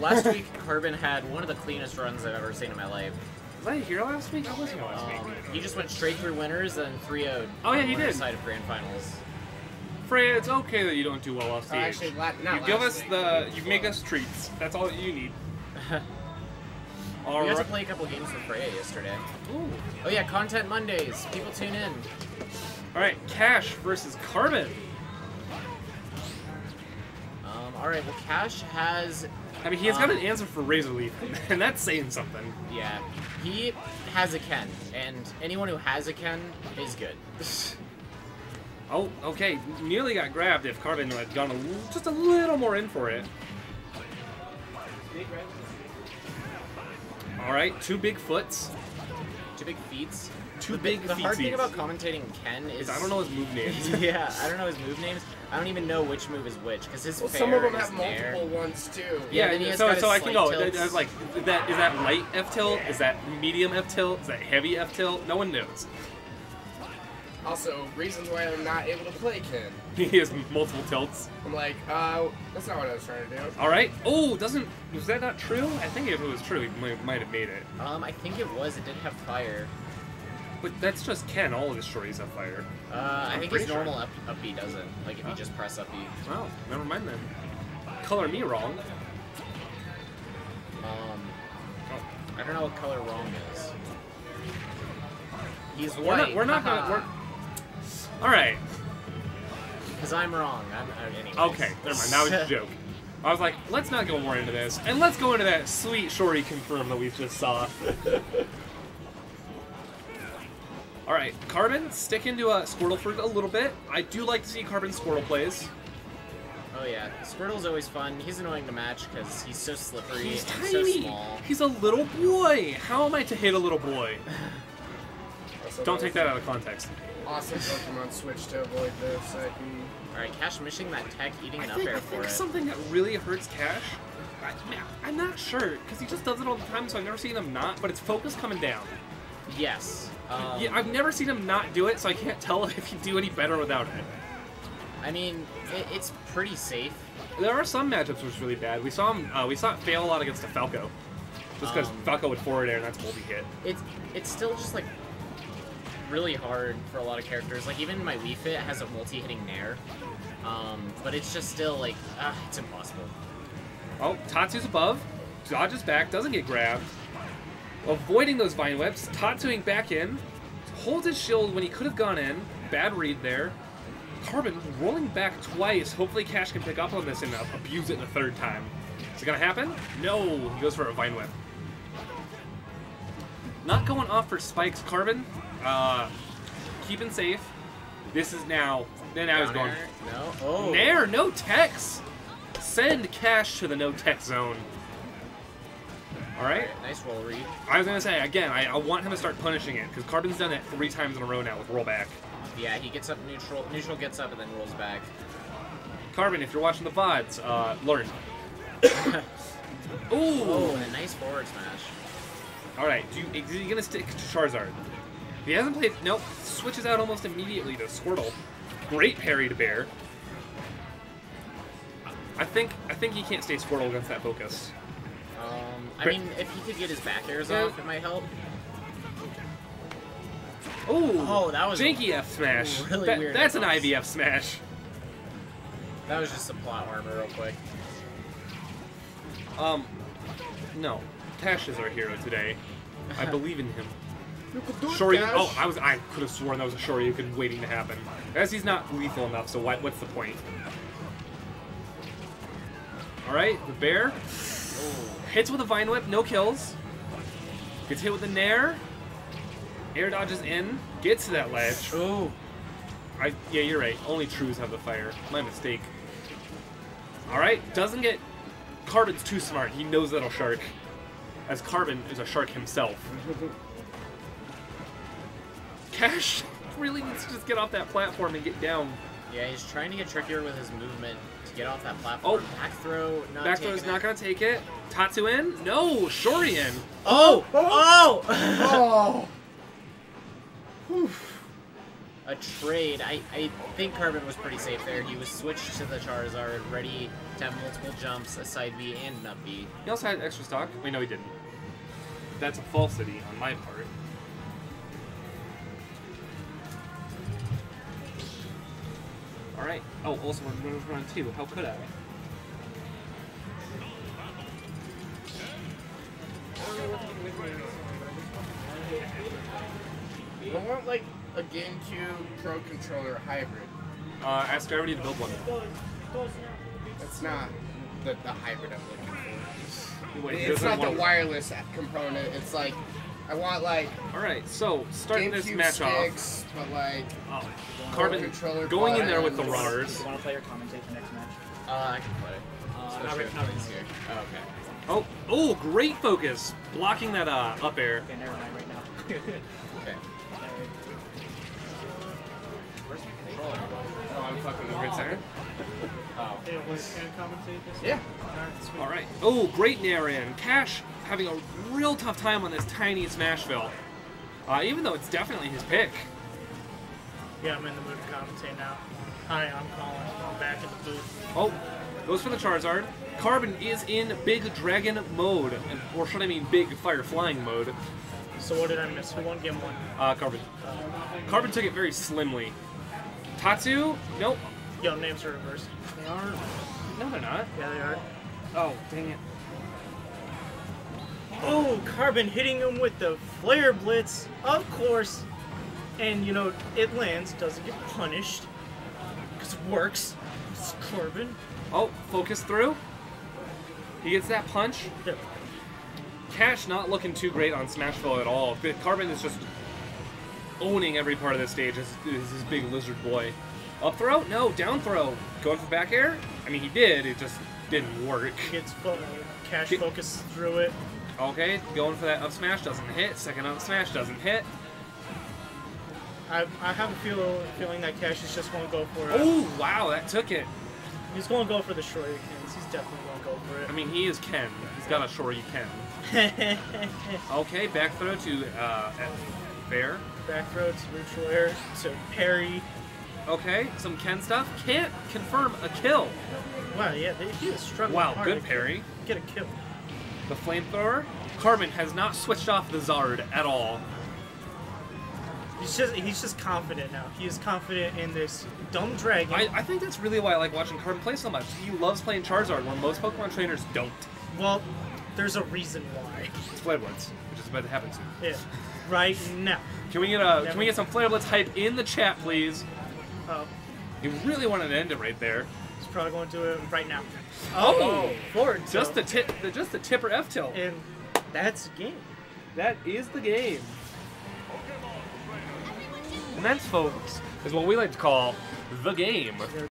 last week Carbon had one of the cleanest runs I've ever seen in my life. Was I here last week? I wasn't here last Um, week. he just went straight through winners and 3 0 Oh, yeah, he did. side of grand finals. Freya, it's okay that you don't do well off Oh, stage. actually, la- not you give last us week, the, you make us treats. That's all that you need. All we got to play a couple games with Freya yesterday. Ooh. Oh yeah, Content Mondays. People tune in. All right, Cash versus Carbon. Um, all right, well, Cash has, I mean, he has got Um, an answer for Razor Leaf, and that's saying something. yeah, he has a Ken, and anyone who has a Ken is good. Oh, okay. Nearly got grabbed if Carbon had gone a l- just a little more in for it. All right, two big foots. Two big feats. Two the, big The hard thing about commentating Ken is I don't know his move names. yeah, I don't know his move names. I don't even know which move is which because his Well, some of them have nair. multiple ones too. Yeah, then he has so so I can go. tilts. Like, is that is that light F tilt? Is that medium F tilt? Is that heavy F tilt? No one knows. Also, reasons why I'm not able to play Ken. He has multiple tilts. I'm like, uh, that's not what I was trying to do. All right. Oh, doesn't was that not true? I think if it was true, he might, might have made it. Um, I think it was. It didn't have fire. But that's just Ken. All of his stories have fire. Uh, I I'm think pretty his sure. normal up, up B doesn't. Like if you Oh. just press up B. Wow. Never mind then. Color me wrong. Um. I don't know what color wrong is. He's We're white. not. We're not gonna. We're, all right. Because I'm wrong. I'm, uh, anyways. Okay. Never mind. That was a joke. I was like, let's not go more into this, and let's go into that sweet shorty confirm that we just saw. All right, Carbon, stick into a Squirtle for a little bit. I do like to see Carbon Squirtle plays. Oh yeah, Squirtle's always fun. He's annoying to match because he's so slippery He's and tiny. so small. He's a little boy. How am I to hit a little boy? Don't take that out of context. Awesome Pokemon Switch to avoid this. I can. All right, Cash missing that tech, eating I an up think, air I for think it. something that really hurts Cash. I, I'm not sure because he just does it all the time, so I've never seen him not. But it's focus coming down. Yes. Um, yeah, I've never seen him not do it, so I can't tell if he'd do any better without it. I mean, it, it's pretty safe. There are some matchups which it's really bad. We saw him. Uh, we saw it fail a lot against a Falco, just because Um, Falco would forward air and that's multi hit. It's it's still just like really hard for a lot of characters. Like even my Wii Fit has a multi-hitting Nair, um, but it's just still like ah, it's impossible. Oh, Tatsu's above, dodges back, doesn't get grabbed, avoiding those vine whips. Tatsuing back in, holds his shield when he could have gone in. Bad read there. Carbon rolling back twice. Hopefully Cash can pick up on this and uh, abuse it the third time. Is it gonna happen? No. He goes for a vine whip. Not going off for spikes. Carbon, uh, keeping safe. This is now. Then I was going. No. Oh. Nair, no techs. Send Cash to the no tech zone. All right. Nice roll read. I was gonna say again. I, I want him to start punishing it because Carbon's done it three times in a row now with rollback. Yeah, he gets up neutral. Neutral gets up and then rolls back. Carbon, if you're watching the VODs, uh, learn. Oh, Ooh. and a nice forward smash. All right. Do you, is he gonna stick to Charizard? He hasn't played. Nope. Switches out almost immediately to Squirtle. Great parry to Bear. I think I think he can't stay Squirtle against that focus. Um, I mean, if he could get his back airs Yeah. off, it might help. Ooh. Oh, that was janky F smash. really That- weird That's an Ivy F smash. That was just a plot armor, real quick. Um, no. Cash is our hero today. I believe in him. You could do it, Shoryuken. Cash. Oh, I was. I could have sworn that was a Shoryuken waiting to happen. As he's not lethal enough, so what? What's the point? All right, the bear Oh, hits with a vine whip, no kills. Gets hit with the nair. Air dodges in, gets to that ledge. oh. I yeah, you're right. Only trues have the fire. My mistake. All right, doesn't get. Carbon's too smart. He knows that'll shark. As Carbon is a shark himself. Cash really needs to just get off that platform and get down. Yeah, he's trying to get trickier with his movement to get off that platform. Oh. Back throw, not Back throw taking is not gonna take it. Tatsu in? No, Shorian. Oh! Oh! Oh. Uh, a trade. I, I think Carbon was pretty safe there. He was switched to the Charizard, ready to have multiple jumps, a side B and an up B. He also had extra stock. Wait, no, he didn't. That's a falsity on my part. All right. Oh, also we're going to run two. How could I? I want like a GameCube Pro Controller hybrid. Uh, ask Gravity to build one. That's not the, the hybrid I'm looking for. Wait, It's doesn't the want- wireless component. It's like I want like All right. So starting this GameCube match off. sticks, but like Oh, Carbon controller going in there with the buttons. runners. You want to play or commentate the next match? Uh, I can play. Uh, Especially not right, if not right here. Oh, okay. Oh, oh, great focus, blocking that uh, up air. Okay, never mind right now. Okay. It was can commentate this? Yeah. All right, All right. Oh, great nair in. Cash having a real tough time on this tiny Smashville. Uh, even though it's definitely his pick. Yeah, I'm in the mood to commentate now. Hi, I'm Colin. I'm back in the booth. Oh, goes for the Charizard. Carbon is in Big Dragon mode, and- or should I mean Big Fire Flying mode. So what did I miss? Who won game one? Uh, Carbon. Carbon took it very slimly. Tatsu? Nope. Yo, names are reversed. They are. No, they're not. Yeah, they are. Oh, dang it. Oh, Carbon hitting him with the Flare Blitz, of course. And, you know, it lands, doesn't get punished. Because it works. It's Carbon. Oh, focus through. He gets that punch. Cash not looking too great on Smashville at all. But Carbon is just owning every part of the stage as, as his big lizard boy. Up throw? No, down throw. Going for back air? I mean, he did. It just didn't work. Fo- cash Get- focus through it. Okay, going for that up smash doesn't hit. Second up smash doesn't hit. I, I have a feel, feeling that Cash is just going to go for it. Oh, wow, that took it. He's going to go for the Shoryukens. He's definitely going to go for it. I mean, he is Ken. He's got a Shory Ken. Okay, back throw to uh, fair. Back throw to neutral air to parry. Okay, some Ken stuff. Can't confirm a kill. Wow, yeah, they, he was struggling Wow, hard good parry. Get a kill. The flamethrower. Carbon has not switched off the Zard at all. He's just he's just confident now. He is confident in this dumb dragon. I, I think that's really why I like watching Carbon play so much. He loves playing Charizard, where most Pokemon trainers don't. well, there's a reason why. It's Flare Blitz, which is about to happen soon. Yeah, right now. Can we get a Can we get some Flare Blitz hype in the chat, please? Oh, He really wanted to end it right there. he's probably going to do it right now. Oh, oh forward just the tip, the, just the tipper F tilt. and that's the game. That is the game. And that's, folks, is what we like to call the game.